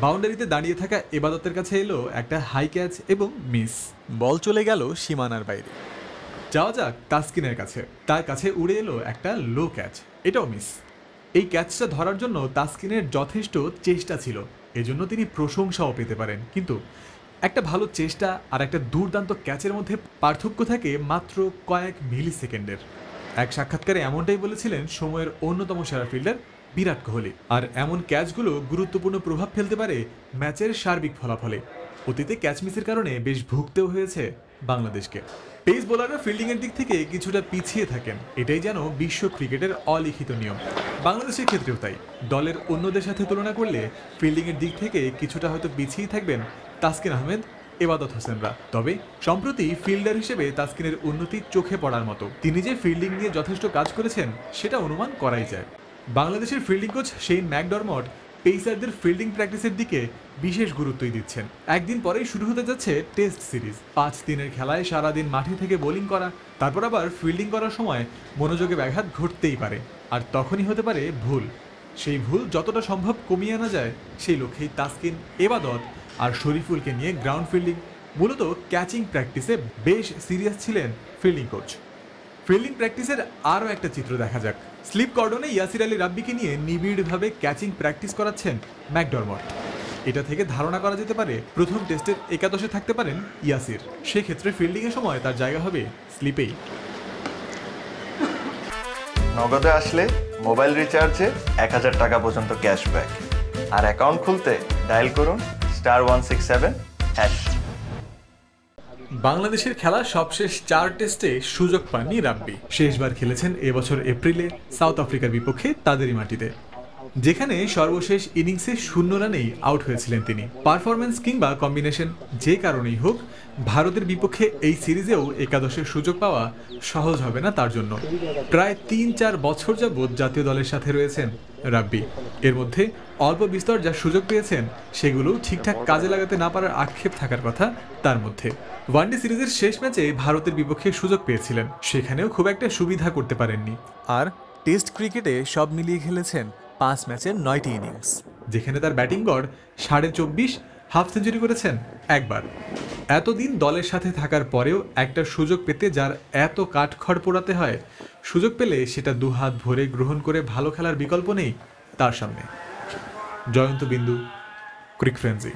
বাউন্ডারিতে দাঁড়িয়ে থাকা এবাদতের কাছে এলো একটা হাই ক্যাচ এবং মিস বল চলে গেল সীমানার বাইরে। যাওয়া যাক তাসকিনের কাছে। তার কাছে উড়ে এলো একটা লো ক্যাচ এটাও মিস এই ক্যাচটা ধরার জন্য তাসকিনের যথেষ্ট চেষ্টা ছিল। এজন্য তিনি প্রশংসাও পেতে পারেন। কিন্তু একটা ভালো চেষ্টা আর একটা দুর্দান্ত ক্যাচের মধ্যে পার্থক্য থাকে মাত্র কয়েক মিলি সেকেন্ডের এক সাক্ষাৎকারে এমনটাই বলেছিলেন সময়ের অন্যতম সেরা ফিল্ডার বিরাট কোহলি। আর এমন ক্যাচগুলো গুরুত্বপূর্ণ প্রভাব ফেলতে পারে ম্যাচের সার্বিক ফলাফলে। অতীতে ক্যাচ মিসের কারণে বেশ ভুগতেও হয়েছে বাংলাদেশকে। পেস বোলাররা ফিল্ডিংয়ের দিক থেকে কিছুটা পিছিয়ে থাকেন। এটাই যেন বিশ্ব ক্রিকেটের অলিখিত নিয়ম। বাংলাদেশের ক্ষেত্রেও তাই। দলের অন্যদের সাথে তুলনা করলে ফিল্ডিংয়ের দিক থেকে কিছুটা হয়তো পিছিয়ে থাকবেন তাসকিন আহমেদ, এবাদত হোসেনরা। তবে সম্প্রতি ফিল্ডার হিসেবে তাসকিনের উন্নতি চোখে পড়ার মতো। তিনি যে ফিল্ডিং নিয়ে যথেষ্ট কাজ করেছেন, সেটা অনুমান করাই যায়। বাংলাদেশের ফিল্ডিং কোচ সেইন ম্যাকডরমট পেসারদের ফিল্ডিং প্র্যাকটিসের দিকে বিশেষ গুরুত্বই দিচ্ছেন। একদিন পরেই শুরু হতে যাচ্ছে টেস্ট সিরিজ পাঁচ দিনের খেলায় সারাদিন মাঠে থেকে বোলিং করা, তারপর আবার ফিল্ডিং করার সময় মনোযোগে ব্যাঘাত ঘটতেই পারে। আর তখনই হতে পারে ভুল। সেই ভুল যতটা সম্ভব কমিয়ে আনা যায়, সেই লক্ষ্যেই তাসকিন, এবাদত আর শরীফুলকে নিয়ে গ্রাউন্ড ফিল্ডিং মূলত ক্যাচিং প্র্যাকটিসে বেশ সিরিয়াস ছিলেন ফিল্ডিং কোচ ফিল্ডিং প্র্যাকটিসের আরও একটা চিত্র দেখা যাক। স্লিপ কর্ডনে ইয়াসির আলী রাব্বিকে নিয়ে নিবিড়ভাবে ক্যাচিং প্র্যাকটিস করাচ্ছেন ম্যাকডরমট। এটা থেকে ধারণা করা যেতে পারে, প্রথম টেস্টের একাদশে থাকতে পারেন ইয়াসির। সেক্ষেত্রে ফিল্ডিংয়ের সময় তার জায়গা হবে স্লিপেই। নগদে আসলে মোবাইল রিচার্জে এক হাজার টাকা পর্যন্ত ক্যাশব্যাক। আর অ্যাকাউন্ট খুলতে ডায়াল করুন star one six seven hash বাংলাদেশের খেলা সবশেষ চার টেস্টে সুযোগ পাননি রাব্বি। শেষবার খেলেছেন এবছর এপ্রিলে সাউথ আফ্রিকার বিপক্ষে তাদেরই মাটিতে। যেখানে সর্বশেষ ইনিংসে শূন্য রানেই আউট হয়েছিলেন তিনি। পারফরমেন্স কিংবা কম্বিনেশন যে কারণেই হোক, ভারতের বিপক্ষে এই সিরিজেও একাদশের সুযোগ পাওয়া সহজ হবে না তার জন্য। প্রায় তিন চার বছর যাবৎ জাতীয় দলের সাথে রয়েছেন রাব্বি। এর মধ্যে অল্প বিস্তর যা সুযোগ পেয়েছেন, সেগুলো ঠিকঠাক কাজে লাগাতে না পারার আক্ষেপ থাকার কথা তার মধ্যে। ওয়ানডে সিরিজের শেষ ম্যাচে ভারতের বিপক্ষে সুযোগ পেয়েছিলেন, সেখানেও খুব একটা সুবিধা করতে পারেননি। আর টেস্ট ক্রিকেটে সব মিলিয়ে খেলেছেন পাঁচ ম্যাচের নয়টি ইনিংস। যেখানে তার ব্যাটিং গড় সাড়ে চব্বিশ, হাফ সেঞ্চুরি করেছেন একবার। এতদিন দলের সাথে থাকার পরেও একটা সুযোগ পেতে যার এত কাঠখড় পোড়াতে হয়, সুযোগ পেলে সেটা দুহাত ভরে গ্রহণ করে ভালো খেলার বিকল্প নেই তার সামনে। জয়ন্ত বিন্দু, ক্রিক ফ্রেন্সি।